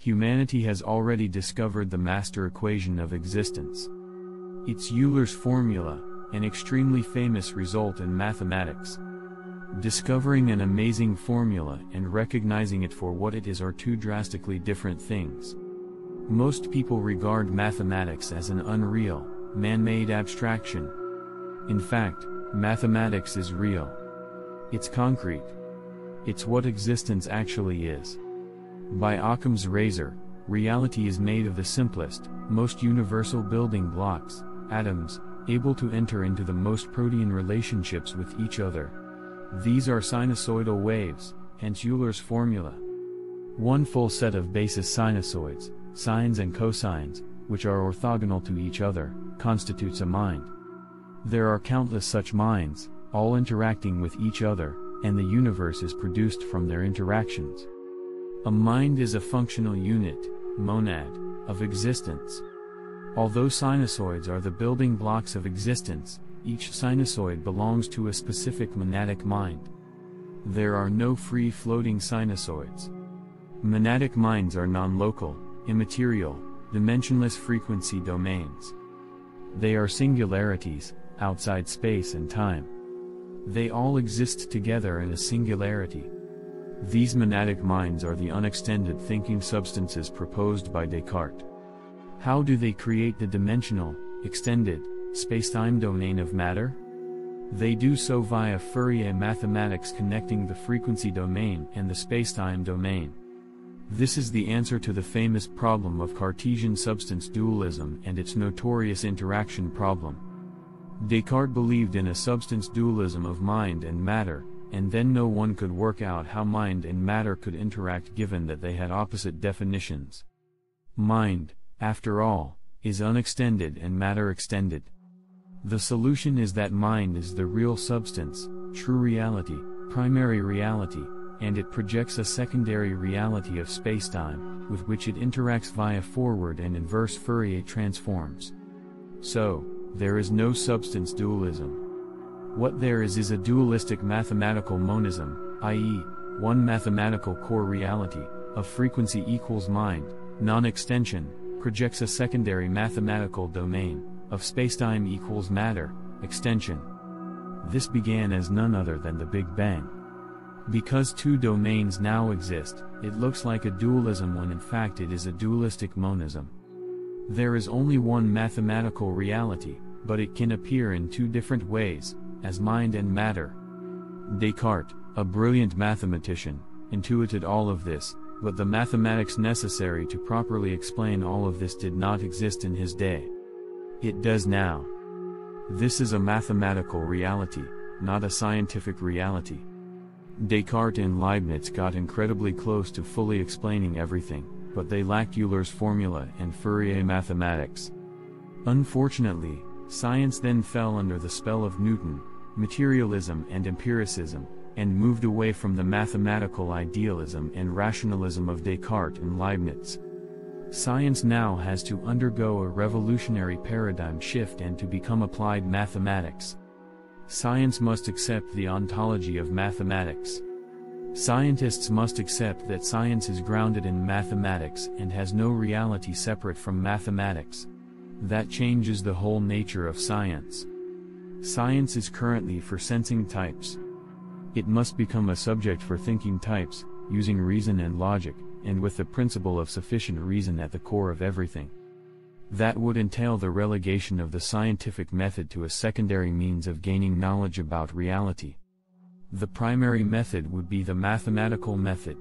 humanity has already discovered the master equation of existence. It's Euler's formula, an extremely famous result in mathematics. Discovering an amazing formula and recognizing it for what it is are two drastically different things. Most people regard mathematics as an unreal, man-made abstraction. In fact, mathematics is real. It's concrete. It's what existence actually is. By Occam's razor, reality is made of the simplest, most universal building blocks, atoms, able to enter into the most protean relationships with each other. These are sinusoidal waves, hence Euler's formula. One full set of basis sinusoids, sines and cosines, which are orthogonal to each other, constitutes a mind. There are countless such minds, all interacting with each other, and the universe is produced from their interactions. A mind is a functional unit, monad, of existence. Although sinusoids are the building blocks of existence, each sinusoid belongs to a specific monadic mind. There are no free-floating sinusoids. Monadic minds are non-local, immaterial, dimensionless frequency domains. They are singularities, outside space and time. They all exist together in a singularity. These monadic minds are the unextended thinking substances proposed by Descartes. How do they create the dimensional, extended, spacetime domain of matter? They do so via Fourier mathematics connecting the frequency domain and the spacetime domain. This is the answer to the famous problem of Cartesian substance dualism and its notorious interaction problem. Descartes believed in a substance dualism of mind and matter, and then no one could work out how mind and matter could interact given that they had opposite definitions. Mind, after all, is unextended and matter extended. The solution is that mind is the real substance, true reality, primary reality, and it projects a secondary reality of spacetime, with which it interacts via forward and inverse Fourier transforms. So, there is no substance dualism. What there is is a dualistic mathematical monism, i.e., one mathematical core reality, of frequency equals mind, non-extension, projects a secondary mathematical domain, of spacetime equals matter, extension. This began as none other than the Big Bang. Because two domains now exist, it looks like a dualism when in fact it is a dualistic monism. There is only one mathematical reality, but it can appear in two different ways, as mind and matter. Descartes, a brilliant mathematician, intuited all of this, but the mathematics necessary to properly explain all of this did not exist in his day. It does now. This is a mathematical reality, not a scientific reality. Descartes and Leibniz got incredibly close to fully explaining everything, but they lacked Euler's formula and Fourier mathematics. Unfortunately, science then fell under the spell of Newton, materialism and empiricism, and moved away from the mathematical idealism and rationalism of Descartes and Leibniz. Science now has to undergo a revolutionary paradigm shift and to become applied mathematics. Science must accept the ontology of mathematics. Scientists must accept that science is grounded in mathematics and has no reality separate from mathematics. That changes the whole nature of science. Science is currently for sensing types. It must become a subject for thinking types, using reason and logic, and with the principle of sufficient reason at the core of everything. That would entail the relegation of the scientific method to a secondary means of gaining knowledge about reality. The primary method would be the mathematical method.